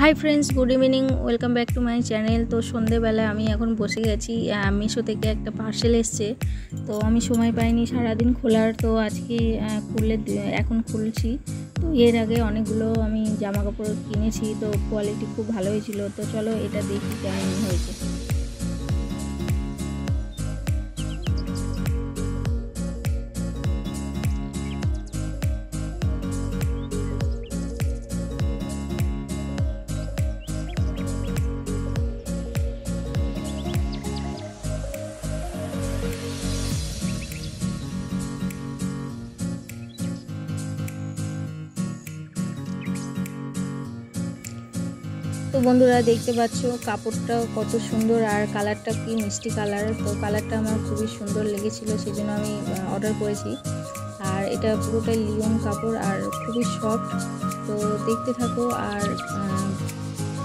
Hi friends good evening welcome back to my channel তো সন্ধেবেলায় আমি এখন বসে গেছি মিশো থেকে একটা পার্সেল এসছে। তো আমি সময় পাইনি সারাদিন খোলার, তো আজকে খুললে এখন খুলছি। তো এর আগে অনেকগুলো আমি জামা কাপড় কিনেছি, তো কোয়ালিটি খুব ভালো হয়েছিল। তো চলো এটা দেখি কেমন হয়েছে। তো বন্ধুরা দেখতে পাচ্ছ কাপড়টা কত সুন্দর আর কালারটা কি মিষ্টি কালার। তো কালারটা আমার খুবই সুন্দর লেগেছিল সেই জন্য আমি অর্ডার করেছি। আর এটা পুরোটাই লিওন কাপড় আর খুবই সফট তো দেখতে থাকো আর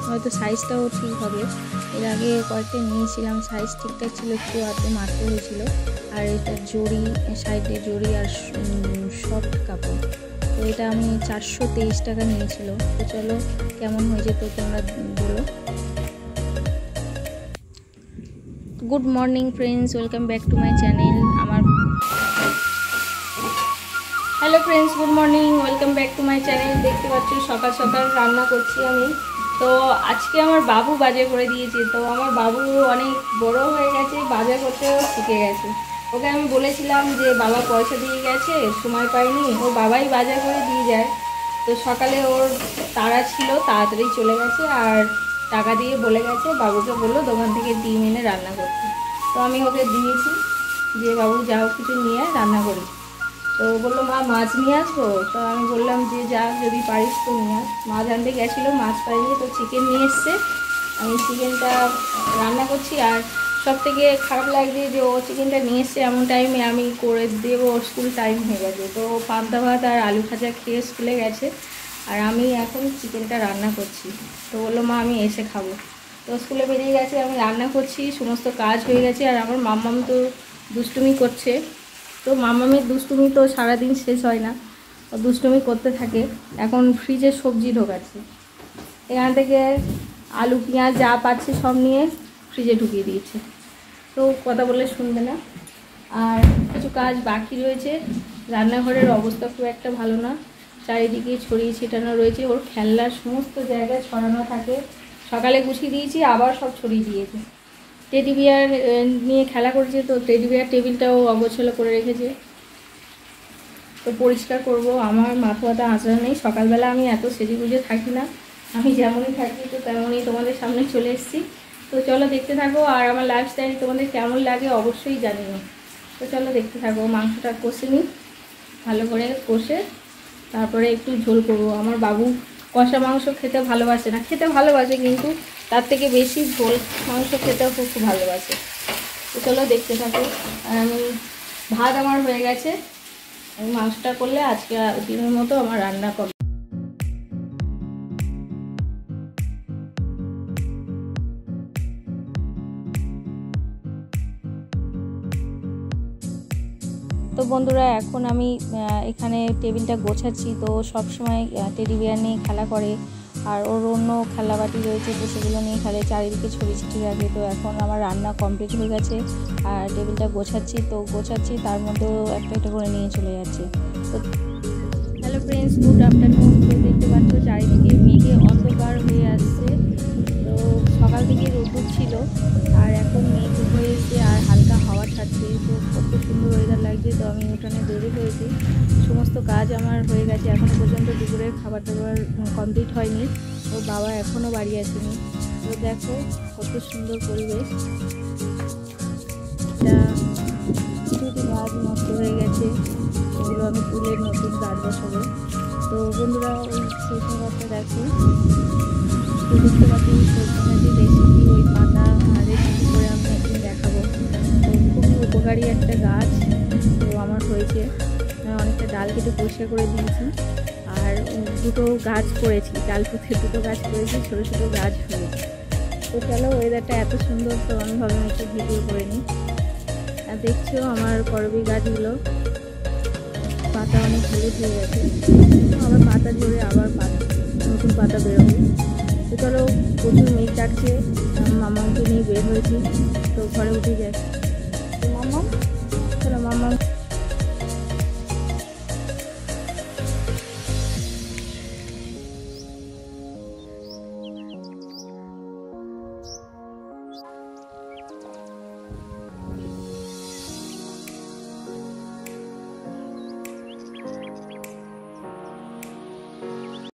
হয়তো সাইজটাও ঠিক হবে। এর আগে কয়েকটা নিয়েছিলাম সাইজ ঠিকঠাক ছিল, একটু হাতে মারতে হয়েছিল। আর এটা জড়ি সাইডে জড়ি আর সফট কাপড়। এটা আমি চারশো তেইশ টাকা নিয়েছিল। তো চলো, কেমন হয়েছে তো তোমরা বলো। Good morning friends welcome back to my channel আমার hello friends good morning welcome back to my channel দেখতে পাচ্ছ, সকাল সকাল রান্না করছি আমি। তো আজকে আমার বাবু বাজার করে দিয়েছে। তো আমার বাবু অনেক বড় হয়ে গেছে, বাজার করতেও শিখে গেছে। ওকে আমি বলেছিলাম যে বাবা পয়সা দিয়ে গেছে, সময় পাইনি, ও বাবাই বাজার করে দিয়ে যায়। তো সকালে ওর তারা ছিল, তাড়াতাড়ি চলে গেছে আর টাকা দিয়ে বলে গেছে, বাবুকে বলল দোকান থেকে ডিম এনে রান্না করতে। তো আমি ওকে দিয়েছি যে বাবু যাও কিছু নিয়ে রান্না করি তো বলল, মা, মাছ নিয়ে আসব? তো আমি বললাম যে, যা যদি পারিস তো নিয়ে আস। মাছ আনতে গেছিল, মাছ পাইনি তো চিকেন নিয়ে এসছে। আমি চিকেনটা রান্না করছি আর সব থেকে খারাপ লাগছে যে ও চিকেনটা নিয়ে এসছে এমন টাইমে আমি করে দেবো, ওর স্কুল টাইম হয়ে গেছে। তো পান্তা ভাত আর আলু ভাজা খেয়ে স্কুলে গেছে। আর আমি এখন চিকেনটা রান্না করছি। তো বলল, মা, আমি এসে খাব। তো স্কুলে বেরিয়ে গেছে, আমি রান্না করছি, সমস্ত কাজ হয়ে গেছে। আর আমার মাম্মাম তো দুষ্টুমি করছে। তো মাম্মামের দুষ্টুমি তো সারাদিন শেষ হয় না। ও দুষ্টুমি করতে থাকে। এখন ফ্রিজে সবজি ঢোকাচ্ছে। এখান থেকে আলু, পেঁয়াজ যা পাচ্ছে সব নিয়ে ফ্রিজে ঢুকিয়ে দিয়েছে। তো কথা বললে শুনবে না। আর কিছু কাজ বাকি রয়েছে। রান্নাঘরের অবস্থা খুব একটা ভালো না। চারিদিকে ছড়িয়ে ছিটানো রয়েছে। ওর খেলনার সমস্ত জায়গায় ছড়ানো থাকে। সকালে গুছিয়ে দিয়েছি, আবার সব ছড়িয়ে দিয়েছে। টেডি বিয়ার নিয়ে খেলা করেছে তো টেডি বিয়ার টেবিলটাও অগোছলো করে রেখেছে। তো পরিষ্কার করব, আমার মাথা ব্যথা, আঁচড়া নেই। সকালবেলা আমি এত সেজে গুজে থাকি না। আমি যেমনই থাকি, তো তেমনই তোমাদের সামনে চলে এসেছি। তো চলো দেখতে থাকো, আর আমার লাইফস্টাইল তোমাদের কেমন লাগে অবশ্যই জানিও। তো চলো দেখতে থাকো, মাংসটা কষে নিই, ভালো করে কষে, তারপরে একটু ঝোল করব। আমার বাবু কষা মাংস খেতে ভালোবাসে না, খেতে ভালোবাসে কিন্তু তার থেকে বেশি ঝোল মাংস খেতেও খুব ভালোবাসে। তো চলো দেখতে থাকো, আর আমি ভাত আমার হয়ে গেছে, আমি মাংসটা করলে আজকে দিনের মতো আমার রান্না করব। তো বন্ধুরা, এখন আমি এখানে টেবিলটা গোছাচ্ছি। তো সবসময় টেডি বিয়ার নিয়ে খেলা করে। আর ওর অন্য খেলাবাটি রয়েছে, তো সেগুলো নিয়ে খেলে। চারিদিকে ছড়িয়ে ছিটিয়ে রাখে। তো এখন আমার রান্না কমপ্লিট হয়ে গেছে। আর টেবিলটা গোছাচ্ছি। তো গোছাচ্ছি, তার মধ্যেও একটা একটা করে নিয়ে চলে যাচ্ছে। তো হ্যালো ফ্রেন্ডস গুড আফটারনুন তো দেখতে পাচ্ছ, চারিদিকে মেঘে অন্ধকার হয়ে আসছে। তো সকাল থেকে রোদ ছিল আর এখন মেঘ হয়ে আর হালকা ছাড়ছে তো কত সুন্দর ওয়েদার লাগছে, তো আমি উঠানে দৌড়ে হয়েছি। সমস্ত কাজ আমার হয়ে গেছে এখনও পর্যন্ত দুপুরের খাবার দাবার কমপ্লিট হয়নি। ও বাবা এখনও বাড়ি আসেনি। তো দেখো কত সুন্দর পরিবেশ। এটা কিছু গাছ নষ্ট হয়ে গেছে, এগুলো আমি তুলে নতুন গাছ বসাবো। তো বন্ধুরা, ওই সরষে গাছটা দেখো। দেখতে পাচ্ছি সরষে গাছের রেসিপি ওই পাতা রেসিপি উপকারী একটা গাছ, তো আমার হয়েছে। অনেকটা ডাল কেটে পরিষ্কার করে দিয়েছি। আর দুটো গাছ করেছি, ডাল পুঁতে দুটো গাছ করেছি, ছোটো ছোটো গাছ হয়েছে। তো চলো ওয়েদারটা এত সুন্দর, তো আমি ভাবলাম একটু ভিডিও করে নিই। আর দেখছ আমার করবি গাছগুলো? পাতা অনেক হলুদ হয়ে গেছে। আবার পাতা ঝরে আবার পাতা, নতুন পাতা বেরোবে। তো চলো, প্রচুর মেঘ ডাকছে মামাকে নিয়ে বের হয়েছি। তো ঘরে উঠে যাই। amo. Mamá.